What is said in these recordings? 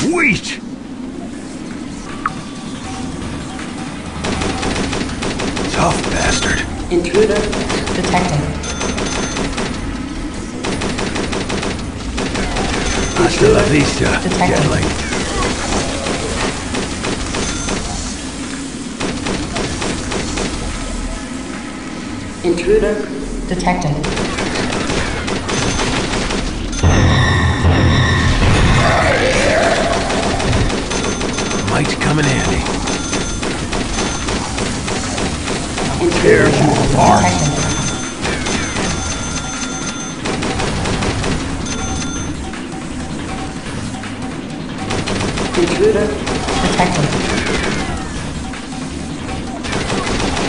Sweet! Tough bastard. Intruder detected. Hasta la uh, vista, Detected. Gatling. Intruder detected. Intruder you detected.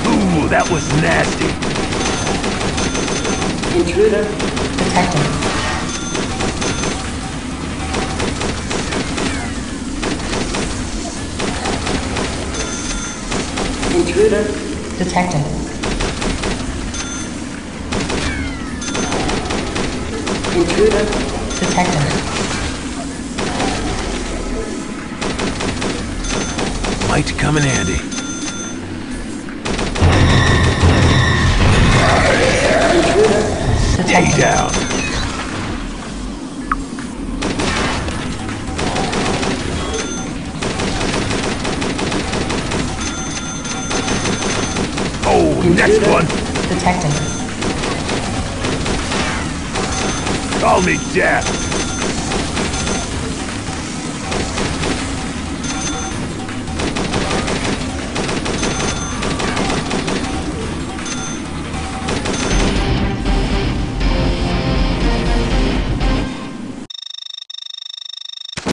Ooh, that was nasty. Intruder detected. Intruder detected. Intruder detected. Might come in handy. Stay Detected. down. Next one. Detected. Call me Death.